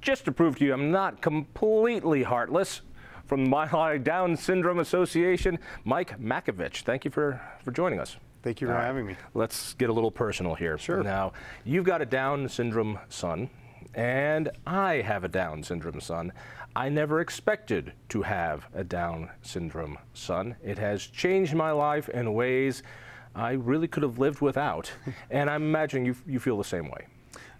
Just to prove to you I'm not completely heartless, from the Mile High Down Syndrome Association, Mike Macsovits. Thank you for, for joining us. Thank you for having me. Let's get a little personal here. Sure. Now, you've got a Down syndrome son, and I have a Down syndrome son. I never expected to have a Down syndrome son. It has changed my life in ways I really could have lived without, and I'm imagining you, you feel the same way.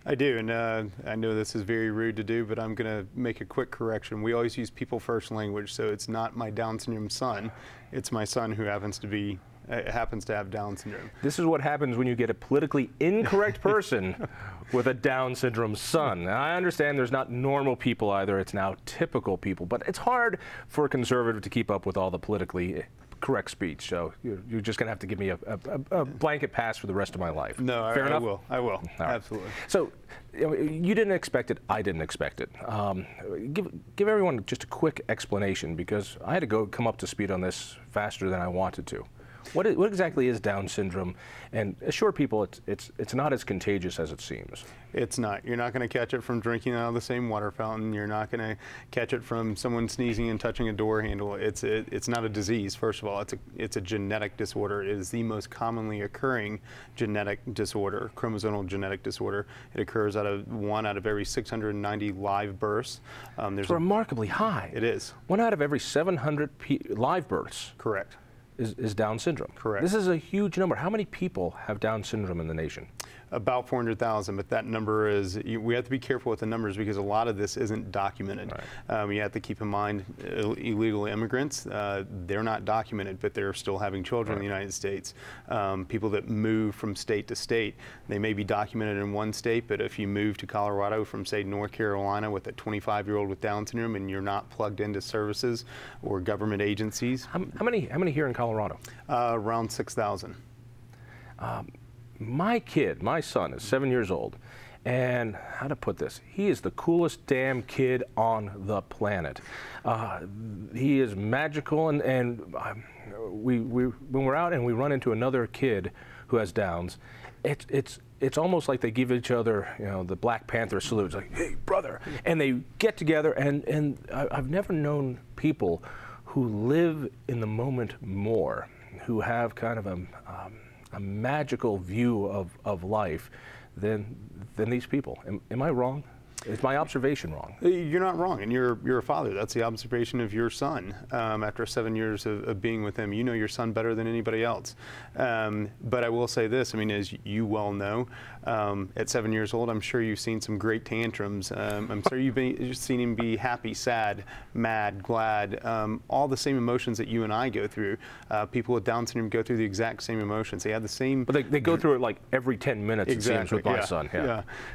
I do, and uh, I know this is very rude to do, but I'm going to make a quick correction. We always use people first language, so it's not my Down syndrome son. It's my son who happens to be uh, happens to have Down syndrome. This is what happens when you get a politically incorrect person with a Down syndrome son. Now, I understand there's not normal people either, it's now typical people, but it's hard for a conservative to keep up with all the politically correct speech. So you're, you're just going to have to give me a, a, a, blanket pass for the rest of my life. No, Fair I, enough? I will. I will. Right. Absolutely. So you, didn't expect it. I didn't expect it. Um, give give everyone just a quick explanation because I had to go come up to speed on this faster than I wanted to. What, is, what exactly is Down syndrome? And assure people it's, it's, it's not as contagious as it seems. It's not. You're not going to catch it from drinking out of the same water fountain. You're not going to catch it from someone sneezing and touching a door handle. It's it, it's not a disease. First of all, it's a it's a genetic disorder. It is the most commonly occurring genetic disorder, chromosomal genetic disorder. It occurs out of one out of every 690 live births. Um, there's it's remarkably high. It is. One out of every 700 live births. Correct is, is Down syndrome. Correct. This is a huge number. How many people have Down syndrome in the nation? About 400,000, but that number is, we have to be careful with the numbers because a lot of this isn't documented. Right. Um, you have to keep in mind illegal immigrants, uh, they're not documented, but they're still having children right. in the United States. Um, people that move from state to state, they may be documented in one state, but if you move to Colorado from, say, North Carolina with a 25 year old with Down syndrome and you're not plugged into services or government agencies. How, how many, how many here in Colorado? Uh, around 6,000. Um, my kid, my son, is seven years old. And how to put this? He is the coolest damn kid on the planet. Uh, he is magical, and, and um, we, we, when we're out and we run into another kid who has Downs, it's, it's, it's almost like they give each other, you know, the Black Panther salute. It's like, hey, brother. And they get together, and, and I've never known people who live in the moment more, who have kind of a. Um, a magical view of, of life than, than these people. Am, am I wrong? Is my observation wrong? Uh, you're not wrong, and you're you're a father. That's the observation of your son. Um, after seven years of, of, being with him, you know your son better than anybody else. Um, but I will say this: I mean, as you well know, um, at seven years old, I'm sure you've seen some great tantrums. Um, I'm sure you've, been, you've, seen him be happy, sad, mad, glad, um, all the same emotions that you and I go through. Uh, people with Down syndrome go through the exact same emotions. They have the same. But they, they go through it like every 10 minutes. Exactly. It seems with my yeah. son. Yeah.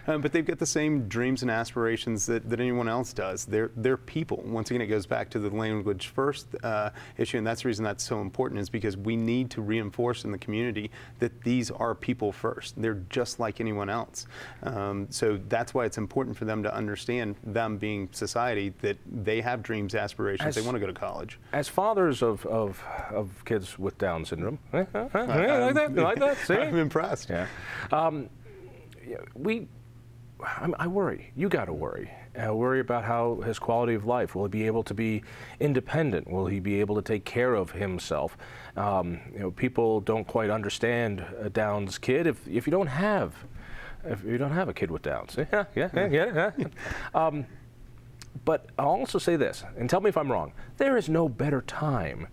yeah. Um, but they've got the same dreams and aspirations that, that anyone else does. They're they're people. Once again, it goes back to the language first uh, issue, and that's the reason that's so important is because we need to reinforce in the community that these are people first. They're just like anyone else. Um, so that's why it's important for them to understand, them being society, that they have dreams, aspirations, as, they want to go to college. As fathers of, of, of kids with Down syndrome, eh, like that, like that, see? I'm impressed. Yeah. Um, we, I worry. You got to worry. Uh, worry about how his quality of life. Will he be able to be independent? Will he be able to take care of himself? Um, you know, people don't quite understand a Down's kid if if you don't have if you don't have a kid with Downs. Yeah, yeah, yeah, yeah. yeah. um, but I'll also say this, and tell me if I'm wrong. There is no better time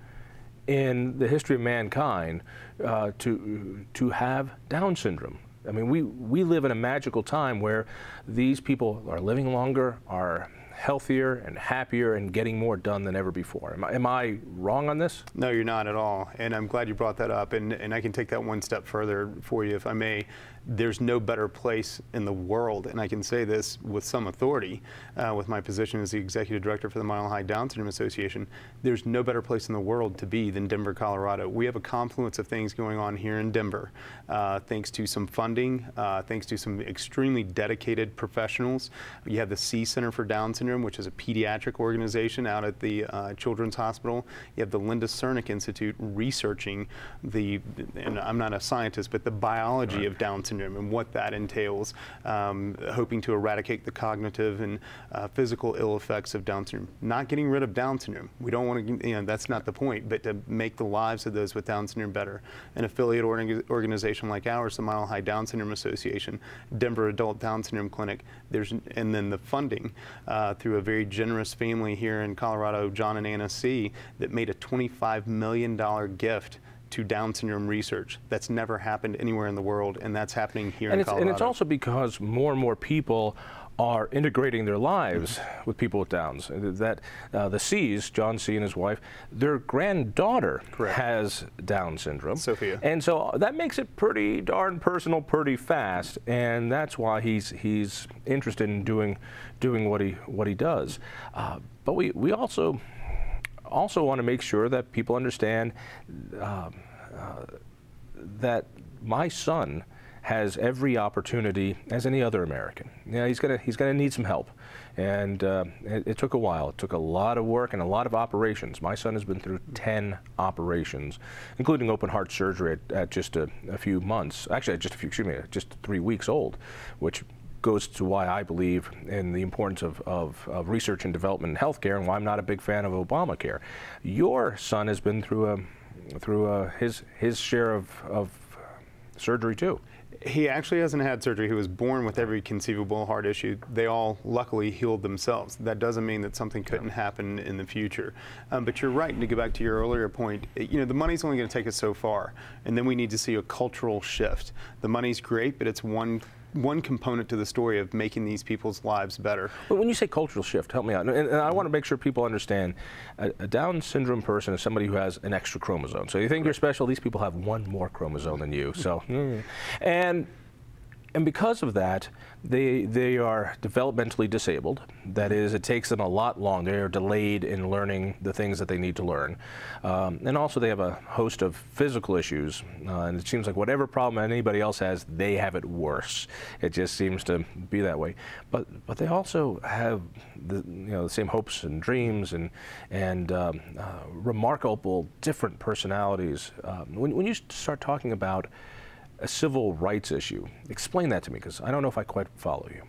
in the history of mankind uh, to to have Down syndrome. I mean, we we live in a magical time where these people are living longer, are healthier and happier and getting more done than ever before. Am I, am I, wrong on this? No, you're not at all. And I'm glad you brought that up. And, and I can take that one step further for you, if I may there's no better place in the world, and I can say this with some authority, uh, with my position as the executive director for the Mile High Down Syndrome Association, there's no better place in the world to be than Denver, Colorado. We have a confluence of things going on here in Denver, uh, thanks to some funding, uh, thanks to some extremely dedicated professionals. You have the Sie Center for Down Syndrome, which is a pediatric organization out at the uh, Children's Hospital. You have the Linda Crnic Institute researching the, and I'm not a scientist, but the biology right. of Down syndrome syndrome and what that entails, um, hoping to eradicate the cognitive and uh, physical ill effects of Down syndrome. Not getting rid of Down syndrome. We don't want to, you know, that's not the point, but to make the lives of those with Down syndrome better. An affiliate organization like ours, the Mile High Down Syndrome Association, Denver Adult Down Syndrome Clinic, there's, and then the funding uh, through a very generous family here in Colorado, John and Anna Sie., that made a $25 million gift to Down syndrome research. That's never happened anywhere in the world, and that's happening here and in Colorado. And it's also because more and more people are integrating their lives with people with Downs. That uh, the Sie's, John Sie. and his wife, their granddaughter Correct. has Down syndrome. Sophia. And so that makes it pretty darn personal, pretty fast, and that's why he's he's interested in doing doing what he what he does. Uh, but we we also also want to make sure that people understand um, uh, that my son has every opportunity as any other American. Yeah, he's gonna he's gonna need some help, and uh, it, it, took a while. It took a lot of work and a lot of operations. My son has been through ten operations, including open heart surgery at, at just a, a, few months. Actually, just a few, excuse me, just three weeks old, which goes to why I believe in the importance of, of, of, research and development in healthcare and why I'm not a big fan of Obamacare. Your son has been through a through a, his his share of, of surgery too. He actually hasn't had surgery. He was born with every conceivable heart issue. They all luckily healed themselves. That doesn't mean that something couldn't happen in the future. Um, but you're right, and to go back to your earlier point, you know, the money's only going to take us so far, and then we need to see a cultural shift. The money's great, but it's one one component to the story of making these people's lives better. But when you say cultural shift, help me out. And, and I want to make sure people understand a, a, Down syndrome person is somebody who has an extra chromosome. So you think you're special, these people have one more chromosome than you. So, mm. and and because of that, they, they are developmentally disabled. That is, it takes them a lot longer. They are delayed in learning the things that they need to learn. Um, and also, they have a host of physical issues. Uh, and it seems like whatever problem anybody else has, they have it worse. It just seems to be that way. But, but they also have the, you know, the same hopes and dreams and, and um, uh, remarkable different personalities. Um, when, when you start talking about a civil rights issue. Explain that to me, because I don't know if I quite follow you.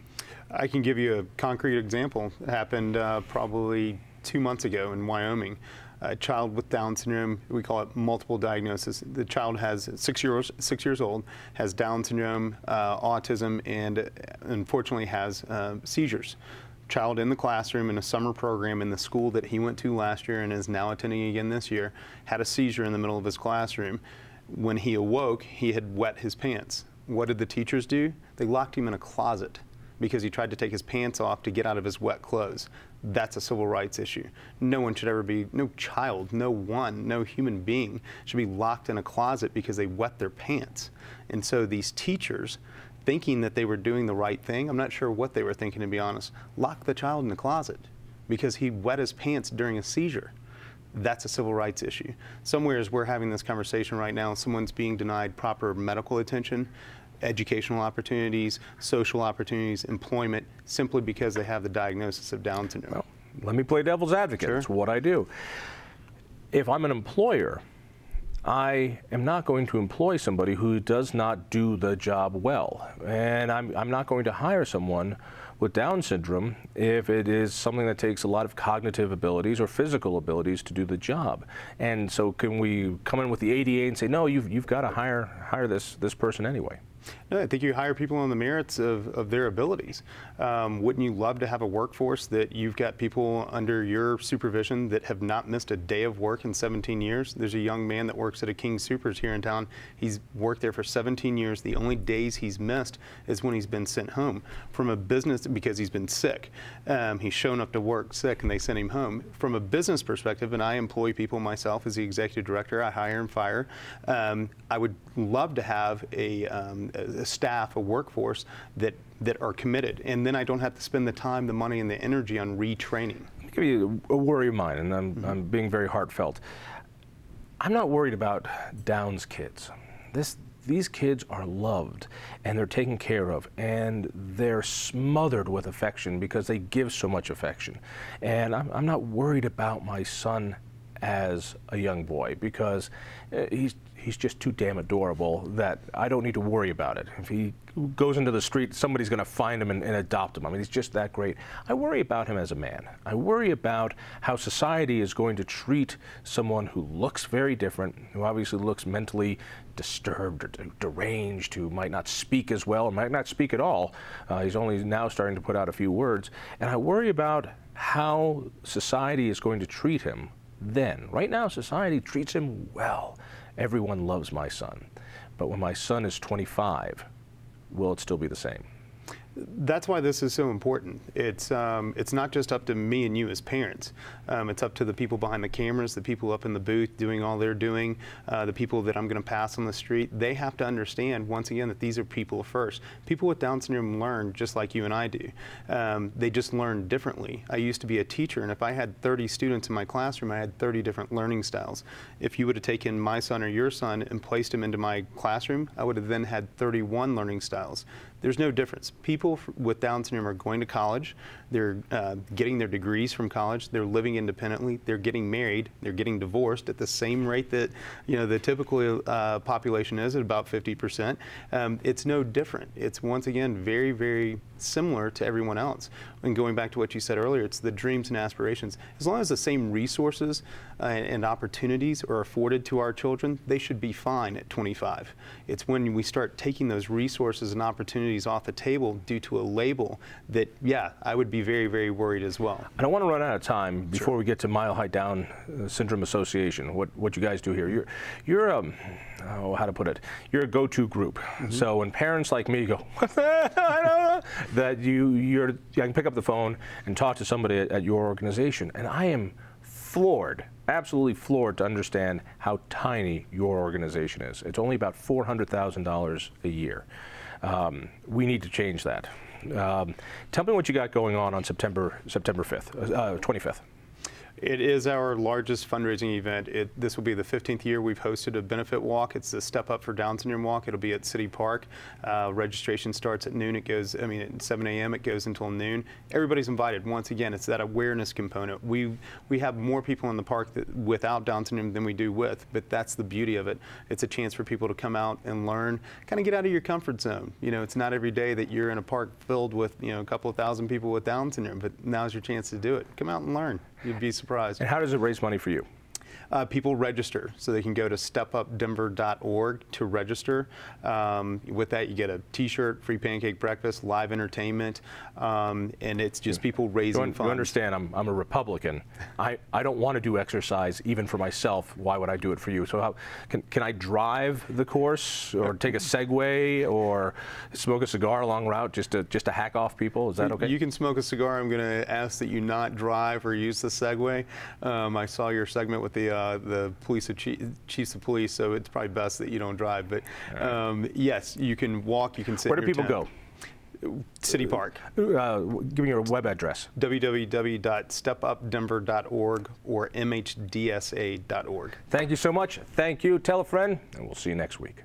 I can give you a concrete example. It happened uh, probably two months ago in Wyoming. A child with Down syndrome, we call it multiple diagnosis. The child has six years, six years old, has Down syndrome, uh, autism, and unfortunately has uh, seizures child in the classroom in a summer program in the school that he went to last year and is now attending again this year had a seizure in the middle of his classroom when he awoke, he had wet his pants. What did the teachers do? They locked him in a closet because he tried to take his pants off to get out of his wet clothes. That's a civil rights issue. No one should ever be, no child, no one, no human being should be locked in a closet because they wet their pants. And so these teachers, thinking that they were doing the right thing, I'm not sure what they were thinking to be honest, locked the child in the closet because he wet his pants during a seizure that's a civil rights issue. Somewhere as we're having this conversation right now, someone's being denied proper medical attention, educational opportunities, social opportunities, employment, simply because they have the diagnosis of Down syndrome. Well, let me play devil's advocate. Sure. That's what I do. If I'm an employer, I am not going to employ somebody who does not do the job well. And I'm, I'm not going to hire someone with Down syndrome if it is something that takes a lot of cognitive abilities or physical abilities to do the job. And so can we come in with the ADA and say, no, you've, you've got to hire, hire this, this person anyway? No, I think you hire people on the merits of, of their abilities. Um, wouldn't you love to have a workforce that you've got people under your supervision that have not missed a day of work in 17 years? There's a young man that works at a King Supers here in town. He's worked there for 17 years. The only days he's missed is when he's been sent home from a business because he's been sick. Um, he's shown up to work sick and they sent him home. From a business perspective, and I employ people myself as the executive director, I hire and fire. Um, I would love to have a um, a, staff, a workforce that, that are committed. And then I don't have to spend the time, the money, and the energy on retraining. I'll give you a worry of mine, and I'm, mm -hmm. I'm being very heartfelt. I'm not worried about Downs kids. This, these kids are loved and they're taken care of and they're smothered with affection because they give so much affection. And I'm, I'm not worried about my son as a young boy because uh, he's he's just too damn adorable that I don't need to worry about it. If he goes into the street, somebody's going to find him and, and, adopt him. I mean, he's just that great. I worry about him as a man. I worry about how society is going to treat someone who looks very different, who obviously looks mentally disturbed or deranged, who might not speak as well or might not speak at all. Uh, he's only now starting to put out a few words. And I worry about how society is going to treat him then. Right now, society treats him well. Everyone loves my son. But when my son is 25, will it still be the same? That's why this is so important. It's um, it's not just up to me and you as parents. Um, it's up to the people behind the cameras, the people up in the booth doing all they're doing, uh, the people that I'm going to pass on the street. They have to understand once again that these are people first. People with Down syndrome learn just like you and I do. Um, they just learn differently. I used to be a teacher, and if I had 30 students in my classroom, I had 30 different learning styles. If you would have taken my son or your son and placed him into my classroom, I would have then had 31 learning styles. There's no difference. People with Down syndrome are going to college, they're uh, getting their degrees from college, they're living independently, they're getting married, they're getting divorced at the same rate that you know the typical uh, population is at about 50%. Um, it's no different. It's once again very, very similar to everyone else. And going back to what you said earlier, it's the dreams and aspirations. As long as the same resources uh, and opportunities are afforded to our children, they should be fine at 25. It's when we start taking those resources and opportunities off the table due to a label that, yeah, I would be very, very worried as well. I don't want to run out of time before sure. we get to Mile High Down uh, Syndrome Association, what, what you guys do here. You're, you're um, oh, how to put it, you're a go-to group. Mm -hmm. So when parents like me go, that you, you're, I can pick up the phone and talk to somebody at, your organization, and I am floored, absolutely floored to understand how tiny your organization is. It's only about $400,000 a year. Um, we need to change that. Um, tell me what you got going on on September September 5th, uh, 25th. It is our largest fundraising event. It, this will be the 15th year we've hosted a benefit walk. It's the Step Up for Down Syndrome walk. It'll be at City Park. Uh, registration starts at noon. It goes, I mean, at 7 a.m. It goes until noon. Everybody's invited. Once again, it's that awareness component. We we have more people in the park that, without Down syndrome than we do with, but that's the beauty of it. It's a chance for people to come out and learn, kind of get out of your comfort zone. You know, it's not every day that you're in a park filled with you know a couple of thousand people with Down syndrome, but now's your chance to do it. Come out and learn. You'd be surprised. And how does it raise money for you? Uh, people register, so they can go to stepupdenver.org to register. Um, with that, you get a T-shirt, free pancake breakfast, live entertainment, um, and it's just people raising you, funds. You understand? I'm, I'm a Republican. I, I don't want to do exercise even for myself. Why would I do it for you? So how can can I drive the course or take a Segway or smoke a cigar along route just to just to hack off people? Is that okay? You can smoke a cigar. I'm going to ask that you not drive or use the Segway. Um, I saw your segment with the uh, uh, the police chiefs of police, so it's probably best that you don't drive. But um, yes, you can walk, you can sit. Where do people go? City Park. Uh, give me your web address. www.stepupdenver.org or mhdsa.org. Thank you so much. Thank you. Tell a friend, and we'll see you next week.